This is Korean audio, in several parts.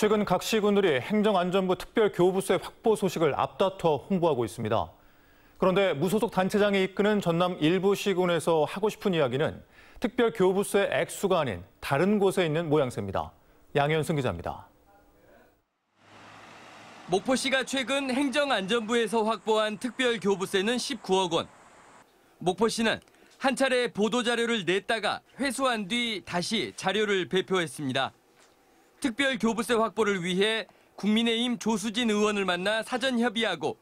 최근 각 시군들이 행정안전부 특별교부세 확보 소식을 앞다퉈 홍보하고 있습니다. 그런데 무소속 단체장이 이끄는 전남 일부 시군에서 하고 싶은 이야기는 특별교부세 액수가 아닌 다른 곳에 있는 모양새입니다. 양현승 기자입니다. 목포시가 최근 행정안전부에서 확보한 특별교부세는 19억 원. 목포시는 한 차례 보도자료를 냈다가 회수한 뒤 다시 자료를 배포했습니다. 특별 교부세 확보를 위해 국민의힘 조수진 의원을 만나 사전 협의하고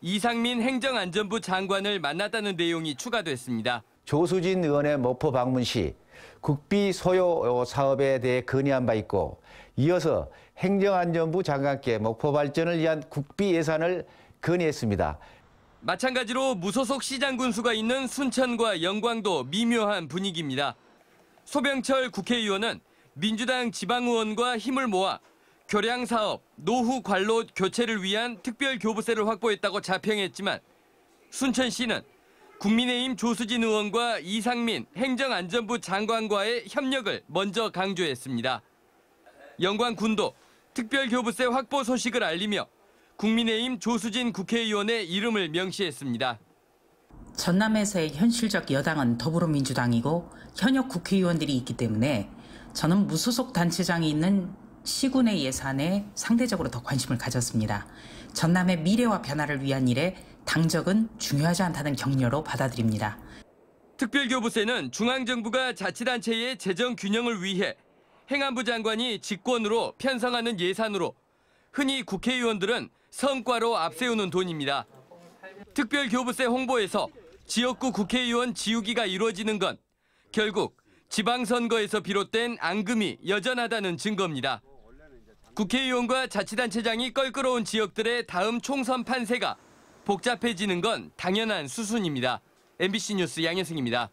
이상민 행정안전부 장관을 만났다는 내용이 추가됐습니다. 조수진 의원의 목포 방문 시 국비 소요 사업에 대해 건의한 바 있고 이어서 행정안전부 장관께 목포 발전을 위한 국비 예산을 건의했습니다. 마찬가지로 무소속 시장 군수가 있는 순천과 영광도 미묘한 분위기입니다. 소병철 국회의원은 민주당 지방의원과 힘을 모아 교량 사업, 노후 관로 교체를 위한 특별 교부세를 확보했다고 자평했지만 순천 시는 국민의힘 조수진 의원과 이상민 행정안전부 장관과의 협력을 먼저 강조했습니다. 영광군도 특별 교부세 확보 소식을 알리며 국민의힘 조수진 국회의원의 이름을 명시했습니다. 전남에서의 현실적 여당은 더불어민주당이고 현역 국회의원들이 있기 때문에 저는 무소속 단체장이 있는 시군의 예산에 상대적으로 더 관심을 가졌습니다. 전남의 미래와 변화를 위한 일에 당적은 중요하지 않다는 격려로 받아들입니다. 특별교부세는 중앙정부가 자치단체의 재정 균형을 위해 행안부 장관이 직권으로 편성하는 예산으로 흔히 국회의원들은 성과로 앞세우는 돈입니다. 특별교부세 홍보에서 지역구 국회의원 지우기가 이루어지는 건 결국 지방선거에서 비롯된 앙금이 여전하다는 증거입니다. 국회의원과 자치단체장이 껄끄러운 지역들의 다음 총선 판세가 복잡해지는 건 당연한 수순입니다. MBC 뉴스 양현승입니다.